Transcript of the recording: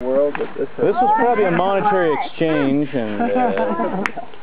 world this This was probably a monetary exchange, and uh,